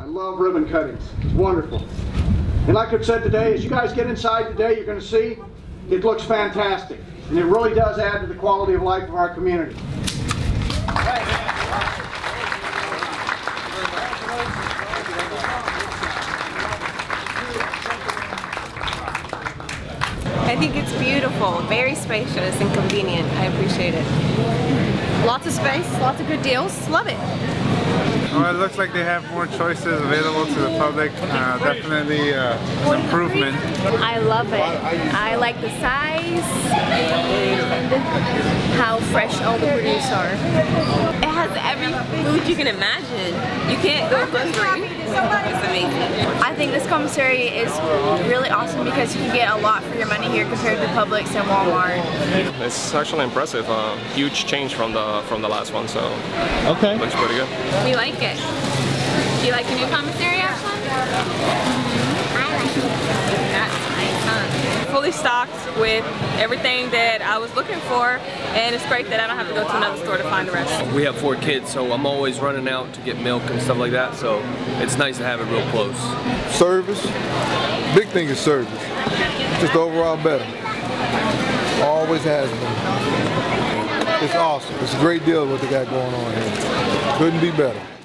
I love ribbon cuttings. It's wonderful. And like I've said today, as you guys get inside today, you're going to see it looks fantastic. And it really does add to the quality of life of our community. I think it's beautiful, very spacious and convenient. I appreciate it. Lots of space, lots of good deals. Love it. Well, it looks like they have more choices available to the public. Uh, definitely uh, improvement. I love it. I like the size and how fresh all the produce are. It has every food you can imagine. You can't go hungry. It's amazing. I think this commissary is really awesome because you can get a lot for your money here compared to Publix and Walmart. It's actually impressive. Uh, huge change from the from the last one, so Okay. looks pretty good. We like it. Do you like the new commissary, Ashlyn? I like it. That's nice, huh? Fully stocked with everything that I was looking for and it's great that I don't have to go to another store to find the rest. We have four kids, so I'm always running out to get milk and stuff like that, so it's nice to have it real close. Service, big thing is service. Just overall better. Always has been. It's awesome. It's a great deal what they got going on here. Couldn't be better.